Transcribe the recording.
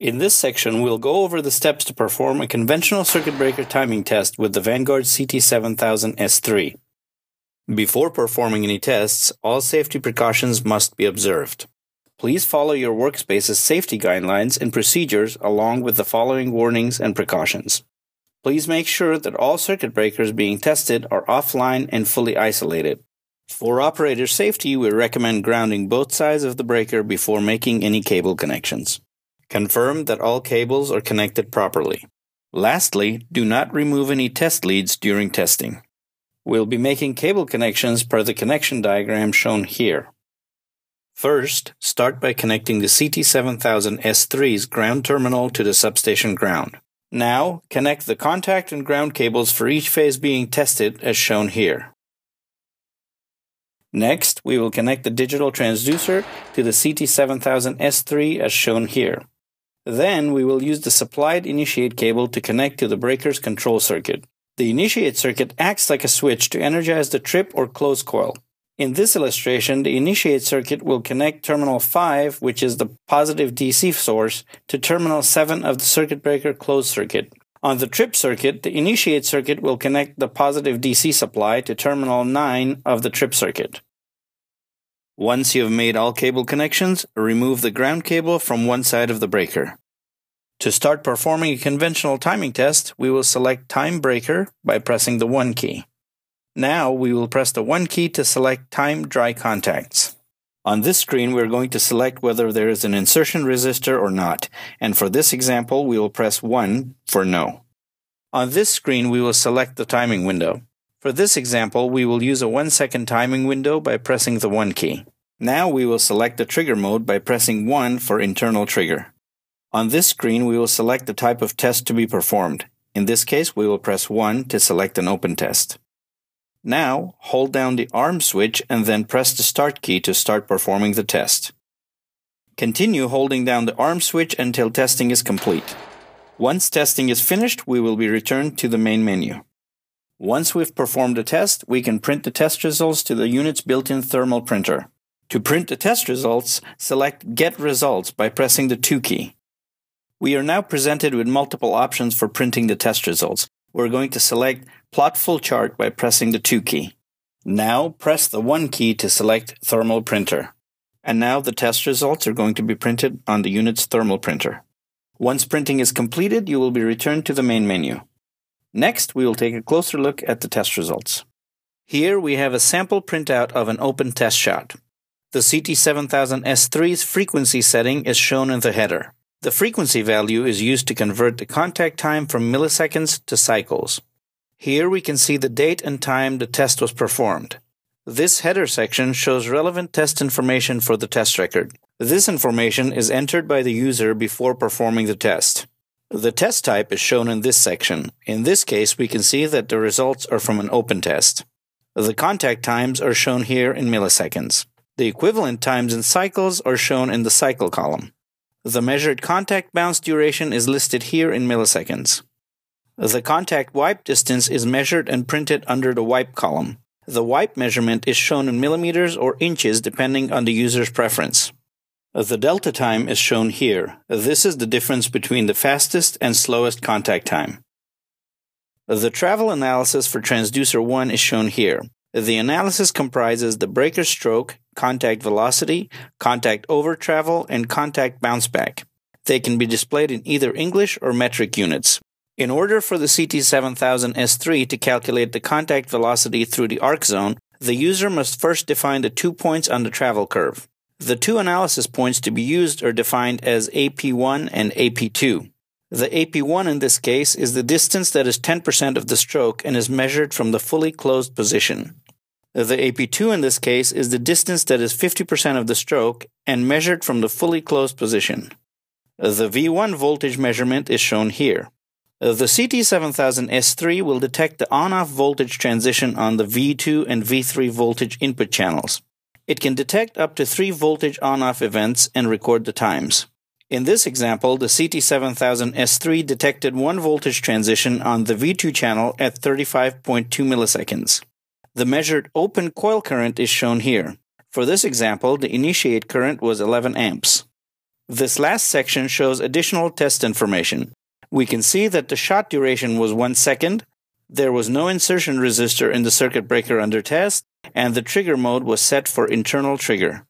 In this section, we'll go over the steps to perform a conventional circuit breaker timing test with the Vanguard CT7000S3. Before performing any tests, all safety precautions must be observed. Please follow your workspace's safety guidelines and procedures along with the following warnings and precautions. Please make sure that all circuit breakers being tested are offline and fully isolated. For operator safety, we recommend grounding both sides of the breaker before making any cable connections. Confirm that all cables are connected properly. Lastly, do not remove any test leads during testing. We'll be making cable connections per the connection diagram shown here. First, start by connecting the CT7000S3's ground terminal to the substation ground. Now, connect the contact and ground cables for each phase being tested as shown here. Next, we will connect the digital transducer to the CT7000S3 as shown here. Then we will use the supplied initiate cable to connect to the breaker's control circuit. The initiate circuit acts like a switch to energize the trip or close coil. In this illustration, the initiate circuit will connect terminal 5, which is the positive DC source, to terminal 7 of the circuit breaker closed circuit. On the trip circuit, the initiate circuit will connect the positive DC supply to terminal 9 of the trip circuit. Once you have made all cable connections, remove the ground cable from one side of the breaker. To start performing a conventional timing test, we will select Time Breaker by pressing the 1 key. Now we will press the 1 key to select Time Dry Contacts. On this screen, we are going to select whether there is an insertion resistor or not, and for this example, we will press 1 for No. On this screen, we will select the timing window. For this example, we will use a 1 second timing window by pressing the 1 key. Now we will select the trigger mode by pressing 1 for internal trigger. On this screen, we will select the type of test to be performed. In this case, we will press 1 to select an open test. Now, hold down the arm switch and then press the start key to start performing the test. Continue holding down the arm switch until testing is complete. Once testing is finished, we will be returned to the main menu. Once we've performed a test, we can print the test results to the unit's built-in thermal printer. To print the test results, select Get Results by pressing the 2 key. We are now presented with multiple options for printing the test results. We're going to select Plot Full Chart by pressing the 2 key. Now press the 1 key to select Thermal Printer. And now the test results are going to be printed on the unit's thermal printer. Once printing is completed, you will be returned to the main menu. Next, we will take a closer look at the test results. Here we have a sample printout of an open test shot. The CT7000S3's frequency setting is shown in the header. The frequency value is used to convert the contact time from milliseconds to cycles. Here we can see the date and time the test was performed. This header section shows relevant test information for the test record. This information is entered by the user before performing the test. The test type is shown in this section. In this case, we can see that the results are from an open test. The contact times are shown here in milliseconds. The equivalent times in cycles are shown in the cycle column. The measured contact bounce duration is listed here in milliseconds. The contact wipe distance is measured and printed under the wipe column. The wipe measurement is shown in millimeters or inches depending on the user's preference. The delta time is shown here. This is the difference between the fastest and slowest contact time. The travel analysis for transducer 1 is shown here. The analysis comprises the breaker stroke, contact velocity, contact over travel, and contact bounce back. They can be displayed in either English or metric units. In order for the CT7000S3 to calculate the contact velocity through the arc zone, the user must first define the two points on the travel curve. The two analysis points to be used are defined as AP1 and AP2. The AP1 in this case is the distance that is 10% of the stroke and is measured from the fully closed position. The AP2 in this case is the distance that is 50% of the stroke and measured from the fully closed position. The V1 voltage measurement is shown here. The CT7000S3 will detect the on-off voltage transition on the V2 and V3 voltage input channels. It can detect up to three voltage on-off events and record the times. In this example, the CT7000S3 detected one voltage transition on the V2 channel at 35.2 milliseconds. The measured open coil current is shown here. For this example, the initiate current was 11 amps. This last section shows additional test information. We can see that the shot duration was 1 second, there was no insertion resistor in the circuit breaker under test, and the trigger mode was set for internal trigger.